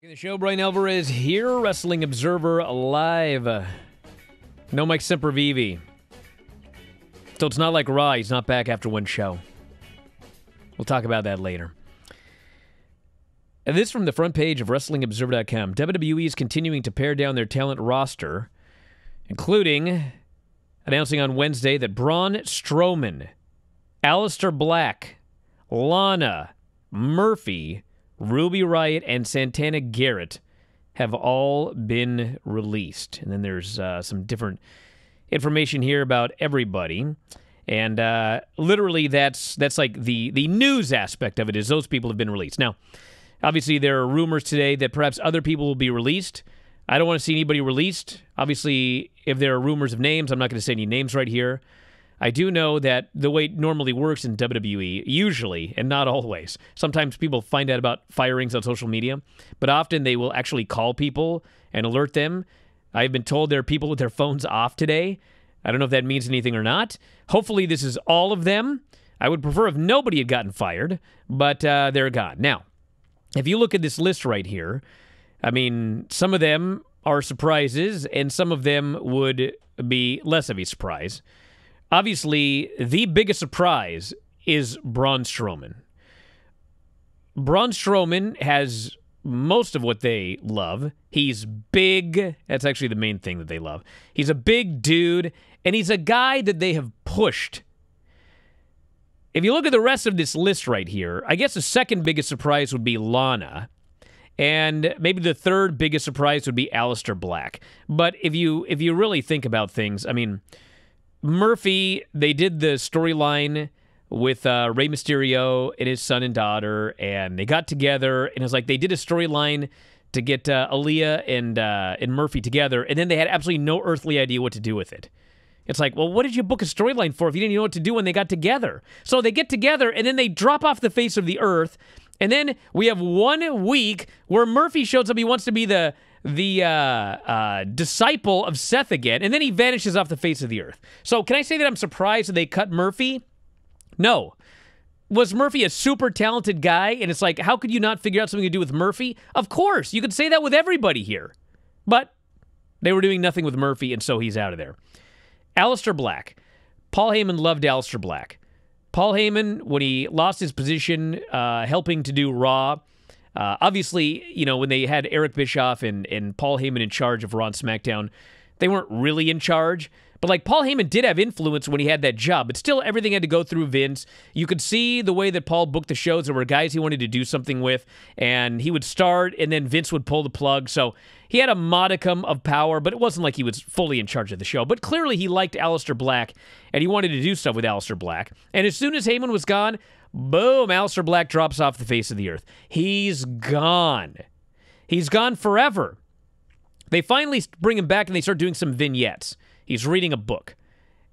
The show, Bryan Alvarez here, Wrestling Observer Live. No Mike Sempervive. So it's not like Raw, he's not back after one show. We'll talk about that later. And this from the front page of WrestlingObserver.com. WWE is continuing to pare down their talent roster, including announcing on Wednesday that Braun Strowman, Aleister Black, Lana, Murphy, Ruby Riott, and Santana Garrett have all been released. And then there's uh, some different information here about everybody. And uh, literally, that's that's like the the news aspect of it is those people have been released. Now, obviously, there are rumors today that perhaps other people will be released. I don't want to see anybody released. Obviously, if there are rumors of names, I'm not going to say any names right here. I do know that the way it normally works in WWE, usually, and not always, sometimes people find out about firings on social media, but often they will actually call people and alert them. I've been told there are people with their phones off today. I don't know if that means anything or not. Hopefully, this is all of them. I would prefer if nobody had gotten fired, but uh, they're gone. Now, if you look at this list right here, I mean, some of them are surprises, and some of them would be less of a surprise. Obviously, the biggest surprise is Braun Strowman. Braun Strowman has most of what they love. He's big. That's actually the main thing that they love. He's a big dude, and he's a guy that they have pushed. If you look at the rest of this list right here, I guess the second biggest surprise would be Lana. And maybe the third biggest surprise would be Aleister Black. But if you if you really think about things, I mean, Murphy, they did the storyline with uh, Rey Mysterio and his son and daughter, and they got together, and it was like they did a storyline to get uh, Aalyah and uh, and Murphy together, and then they had absolutely no earthly idea what to do with it. It's like, well, what did you book a storyline for if you didn't know what to do when they got together? So they get together, and then they drop off the face of the earth, and then we have one week where Murphy shows up. He wants to be the the uh, uh, disciple of Seth again, and then he vanishes off the face of the earth. So, can I say that I'm surprised that they cut Murphy? No. Was Murphy a super talented guy? And it's like, how could you not figure out something to do with Murphy? Of course, you could say that with everybody here. But they were doing nothing with Murphy, and so he's out of there. Aleister Black. Paul Heyman loved Aleister Black. Paul Heyman, when he lost his position uh, helping to do Raw, uh, obviously, you know, when they had Eric Bischoff and, and Paul Heyman in charge of Raw and SmackDown, they weren't really in charge. But like Paul Heyman did have influence when he had that job, but still everything had to go through Vince. You could see the way that Paul booked the shows. There were guys he wanted to do something with, and he would start, and then Vince would pull the plug. So he had a modicum of power, but it wasn't like he was fully in charge of the show. But clearly he liked Aleister Black, and he wanted to do stuff with Aleister Black. And as soon as Heyman was gone, boom, Aleister Black drops off the face of the earth. He's gone. He's gone forever. They finally bring him back and they start doing some vignettes. He's reading a book.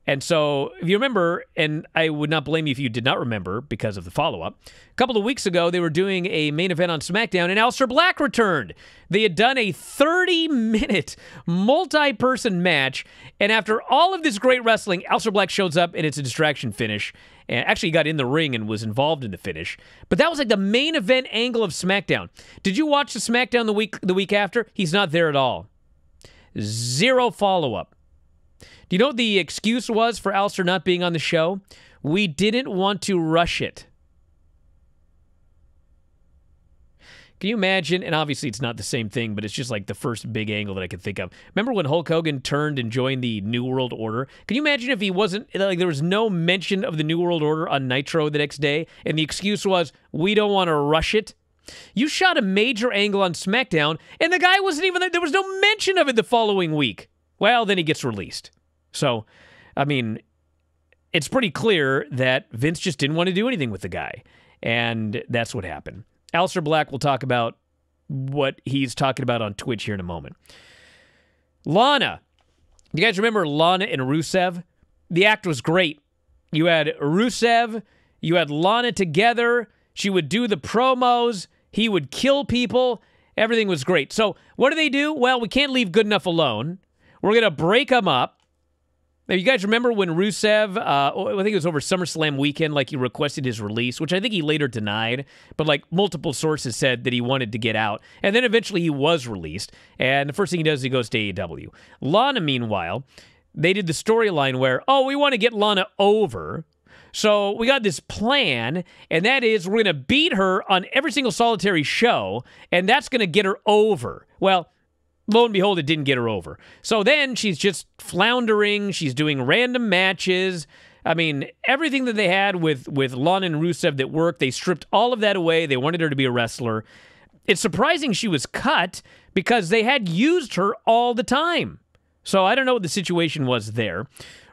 And so, if you remember, and I would not blame you if you did not remember because of the follow up, a couple of weeks ago, they were doing a main event on SmackDown, and Aleister Black returned. They had done a 30 minute multi person match, and after all of this great wrestling, Aleister Black shows up, and it's a distraction finish. And actually got in the ring and was involved in the finish. But that was like the main event angle of SmackDown. Did you watch the SmackDown the week the week after? He's not there at all. Zero follow up. Do you know what the excuse was for Aleister not being on the show? We didn't want to rush it. Can you imagine? And obviously, it's not the same thing, but it's just like the first big angle that I could think of. Remember when Hulk Hogan turned and joined the New World Order? Can you imagine if he wasn't, like, there was no mention of the New World Order on Nitro the next day, and the excuse was, we don't want to rush it? You shot a major angle on SmackDown, and the guy wasn't even there. There was no mention of it the following week. Well, then he gets released. So, I mean, it's pretty clear that Vince just didn't want to do anything with the guy. And that's what happened. Aleister Black will talk about what he's talking about on Twitch here in a moment. Lana. You guys remember Lana and Rusev? The act was great. You had Rusev, you had Lana together. She would do the promos, he would kill people. Everything was great. So, what do they do? Well, we can't leave good enough alone. We're going to break them up Now, you guys remember when Rusev, uh, oh, I think it was over SummerSlam weekend, like he requested his release, which I think he later denied, but like multiple sources said that he wanted to get out. And then eventually he was released. And the first thing he does is he goes to AEW. Lana, meanwhile, they did the storyline where, oh, we want to get Lana over. So we got this plan, and that is we're going to beat her on every single solitary show, and that's going to get her over. Well, lo and behold, it didn't get her over. So then she's just floundering. She's doing random matches. I mean, everything that they had with with Lana and Rusev that worked, they stripped all of that away. They wanted her to be a wrestler. It's surprising she was cut because they had used her all the time. So I don't know what the situation was there.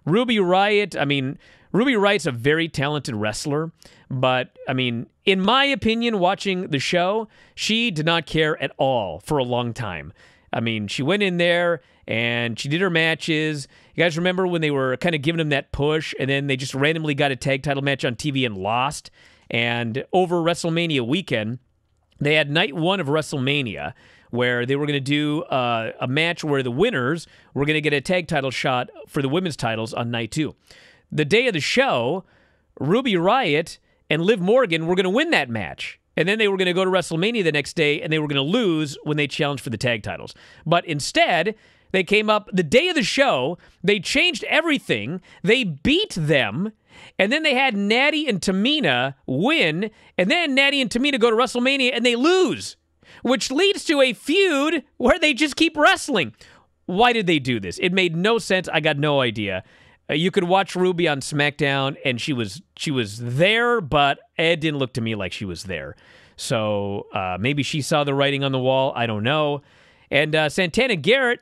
Ruby Riott, I mean, Ruby Riott's a very talented wrestler, but I mean, in my opinion, watching the show, she did not care at all for a long time. I mean, she went in there and she did her matches. You guys remember when they were kind of giving them that push and then they just randomly got a tag title match on TV and lost? And over WrestleMania weekend, they had night one of WrestleMania where they were going to do uh, a match where the winners were going to get a tag title shot for the women's titles on night two. The day of the show, Ruby Riott and Liv Morgan were going to win that match. And then they were going to go to WrestleMania the next day and they were going to lose when they challenged for the tag titles. But instead, they came up the day of the show, they changed everything, they beat them, and then they had Natty and Tamina win, and then Natty and Tamina go to WrestleMania and they lose, which leads to a feud where they just keep wrestling. Why did they do this? It made no sense. I got no idea. Uh, you could watch Ruby on SmackDown, and she was she was there, but it didn't look to me like she was there. So uh, maybe she saw the writing on the wall. I don't know. And uh, Santana Garrett,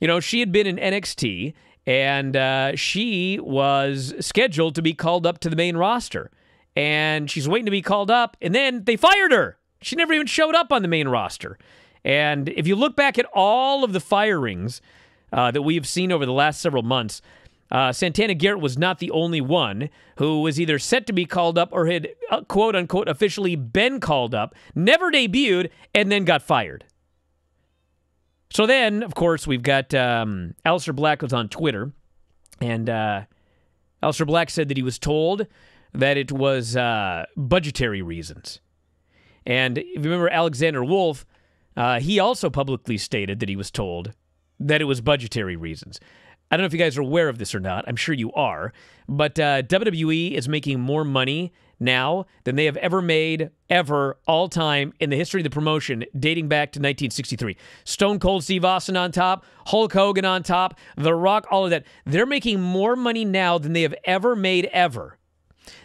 you know, she had been in NXT, and uh, she was scheduled to be called up to the main roster, and she's waiting to be called up, and then they fired her. She never even showed up on the main roster. And if you look back at all of the firings uh, that we have seen over the last several months, uh, Santana Garrett was not the only one who was either set to be called up or had, uh, quote unquote, officially been called up, never debuted, and then got fired. So then, of course, we've got um, Aleister Black was on Twitter, and uh, Aleister Black said that he was told that it was uh, budgetary reasons. And if you remember Alexander Wolfe, uh, he also publicly stated that he was told that it was budgetary reasons. I don't know if you guys are aware of this or not. I'm sure you are. But uh, WWE is making more money now than they have ever made, ever, all time in the history of the promotion, dating back to 1963. Stone Cold Steve Austin on top, Hulk Hogan on top, The Rock, all of that. They're making more money now than they have ever made, ever.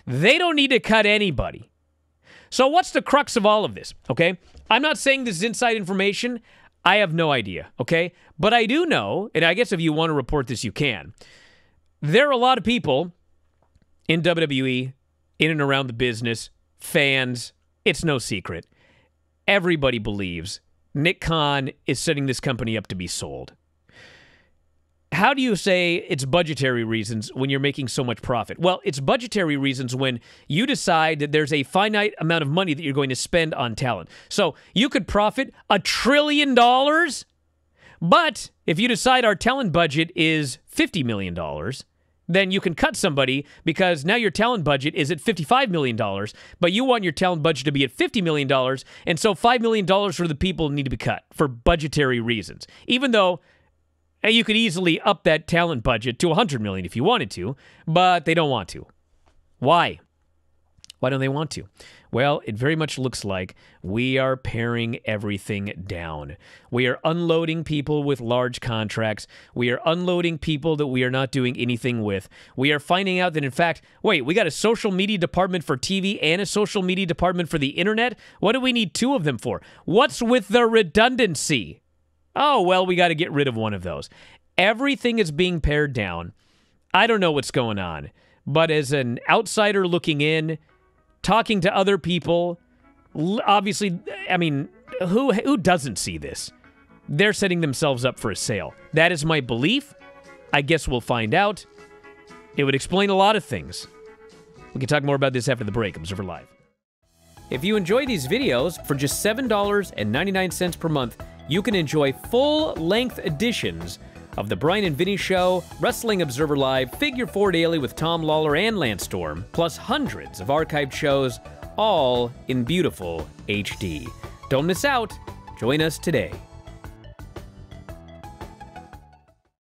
They don't need to cut anybody. So, what's the crux of all of this? Okay. I'm not saying this is inside information. I have no idea, okay? But I do know, and I guess if you want to report this, you can. There are a lot of people in WWE, in and around the business, fans. It's no secret. Everybody believes Nick Khan is setting this company up to be sold how do you say it's budgetary reasons when you're making so much profit? Well, it's budgetary reasons when you decide that there's a finite amount of money that you're going to spend on talent. So you could profit a trillion dollars, but if you decide our talent budget is $50 million, then you can cut somebody because now your talent budget is at $55 million, but you want your talent budget to be at $50 million, and so $5 million for the people need to be cut for budgetary reasons. Even though and you could easily up that talent budget to 100 million if you wanted to, but they don't want to. Why? Why don't they want to? Well, it very much looks like we are paring everything down. We are unloading people with large contracts. We are unloading people that we are not doing anything with. We are finding out that, in fact, wait, we got a social media department for TV and a social media department for the internet? What do we need two of them for? What's with the redundancy? Oh, well, we got to get rid of one of those. Everything is being pared down. I don't know what's going on, but as an outsider looking in, talking to other people, obviously, I mean, who who doesn't see this? They're setting themselves up for a sale. That is my belief. I guess we'll find out. It would explain a lot of things. We can talk more about this after the break. Observer Live. If you enjoy these videos, for just $7.99 per month, you can enjoy full length editions of The Bryan and Vinny Show, Wrestling Observer Live, Figure 4 Daily with Tom Lawler and Lance Storm, plus hundreds of archived shows, all in beautiful HD. Don't miss out. Join us today.